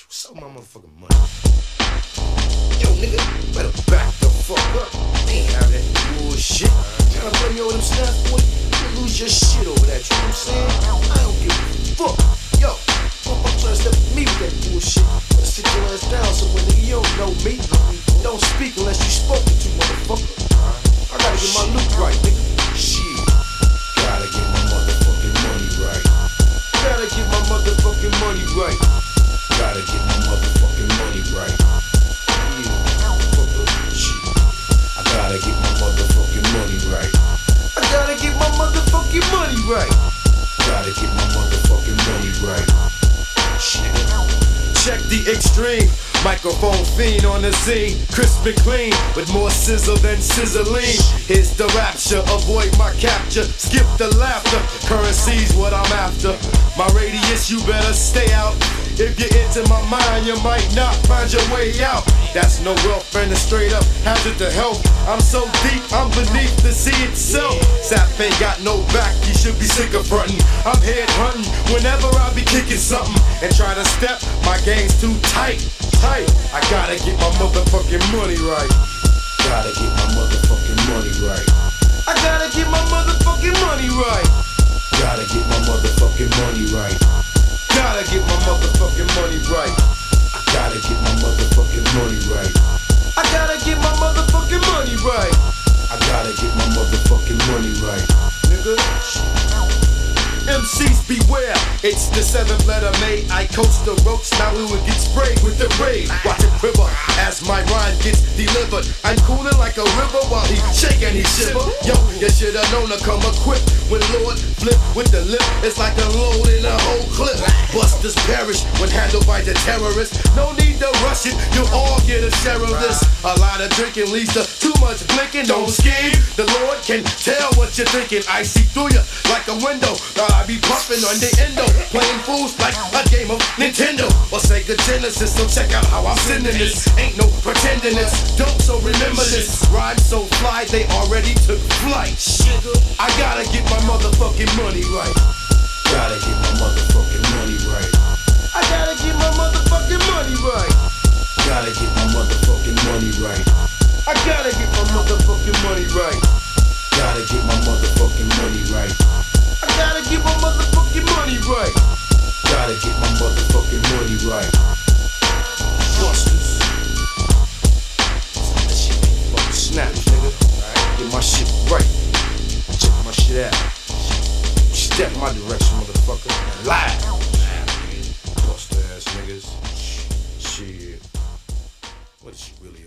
Up, my motherfucking money? Yo, nigga, better back the fuck up. Ain't have that bullshit. Tryna play me over them snaps, boy. You lose your shit over that. You know what I'm saying? I don't give a fuck. Yo, motherfucker tryna step me with that bullshit. Better sit your ass down somewhere, nigga. You don't know me. Right. Gotta get my motherfucking money right. Check the extreme. Microphone fiend on the scene, crisp and clean, with more sizzle than sizzling. Here's the rapture, avoid my capture, skip the laughter. Currency's what I'm after. My radius, you better stay out. If you're into my mind, you might not find your way out. That's no welfare and a straight up hazard to health. I'm so deep, I'm beneath the sea itself. Sap ain't got no back, you should be sick of frontin'. I'm head hunting whenever I be kicking something and try to step. My game's too tight, tight. I gotta get my motherfucking money right. Gotta get my motherfucking money right. I gotta get my motherfucking money right. Gotta get my motherfucking money right. Gotta get my motherfucking money right. I gotta get my motherfucking money right. I gotta get my motherfucking money right. I gotta get my motherfucking money right. Nigga. MCs beware, it's the seventh letter made. I coast the ropes, now we would get sprayed with. Watch it quiver as my rhyme gets delivered. I'm cooling like a river while he shake and he shiver. Yo, you shoulda known to come equipped when Lord flip with the lip. It's like a load in a whole Busters perish when handled by the terrorists. No need to rush it, you'll all get a share of this. A lot of drinking leads to too much blinking. Don't scheme, the Lord can tell what you're thinking. I see through you like a window. I be puffing on the endo, playing fools like a game of Nintendo or Sega Genesis. So check out how I'm sending this. Ain't no pretending it's dope, so remember this. Rhyme so fly, they already took flight. I gotta get my motherfucking money right. Gotta get my right. Busters. That shit fucking snaps, nigga. Get my shit right. Check my shit out. Step my direction, motherfucker. Live. Buster ass niggas. Shit. What is she really?